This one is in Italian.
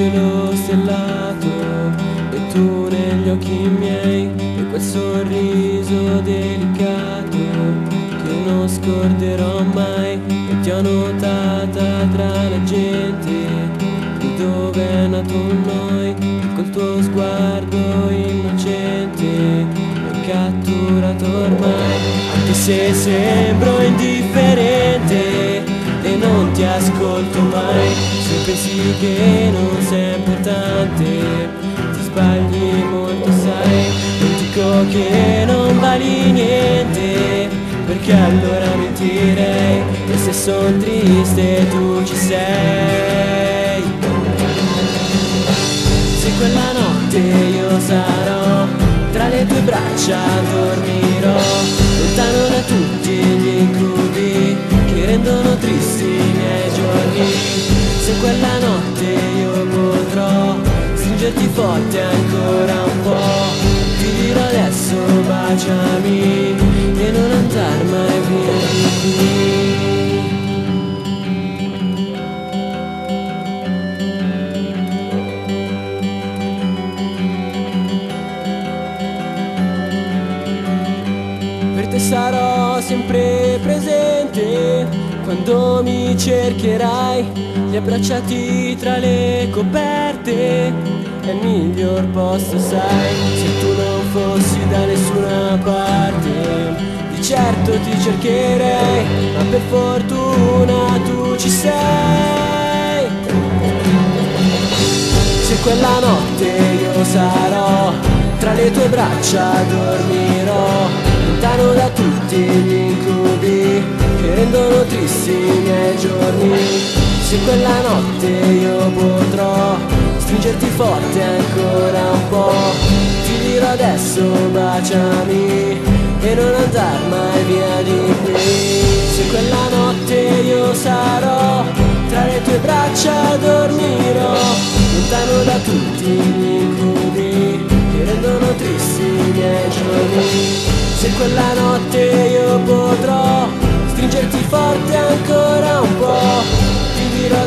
cielo stellato e tu negli occhi miei e quel sorriso delicato che non scorderò mai e ti ho notata tra la gente di dove è nato noi col tuo sguardo innocente mi hai catturato ormai. Anche se sembro indifferente e ti ascolto mai se pensi che non sei importante, ti sbagli molto, sai. Non dico che non vali niente, perché allora mentirei. E se sono triste tu ci sei. Se quella notte io sarò tra le tue braccia dormirò, lontano da tutti gli incubi che rendono tristi se quella notte io potrò stringerti forte ancora un po', ti dirò adesso baciami e non andar mai via di qui. Per te sarò sempre presente quando mi cercherai, gli abbracciati tra le coperte, è il miglior posto, sai, se tu non fossi da nessuna parte, di certo ti cercherei, ma per fortuna tu ci sei. Se quella notte io sarò, tra le tue braccia dormirò, lontano da tutti gli giorni. Se quella notte io potrò stringerti forte ancora un po', ti dirò adesso baciami e non andar mai via di qui. Se quella notte io sarò tra le tue braccia dormirò, lontano da tutti gli incubi che rendono tristi i miei giorni. Se quella notte io potrò stringerti forte